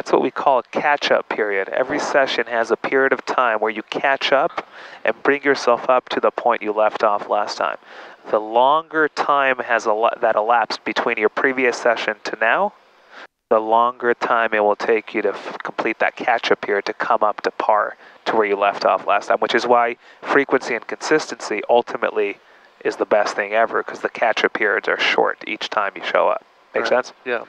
That's what we call a catch up period. Every session has a period of time where you catch up and bring yourself up to the point you left off last time. The longer time has a that elapsed between your previous session to now, the longer time it will take you to complete that catch up period to come up to par to where you left off last time, which is why frequency and consistency ultimately is the best thing ever because the catch up periods are short each time you show up. Make right. sense? Yeah.